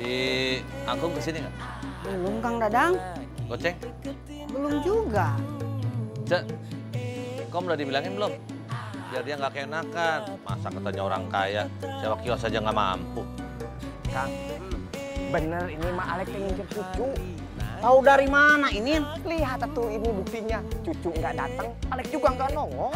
Si Agung ke sini nggak? Belum Kang Dadang, Goceng? belum juga. Cek, kau udah dibilangin belum? Biar dia nggak keenakan. Masa katanya orang kaya, sewa kios aja nggak mampu. Kang, bener ini mah Alek pengen cucu. Tahu dari mana ini? Lihat tuh ini buktinya, cucu nggak datang, Alek juga nggak nongol.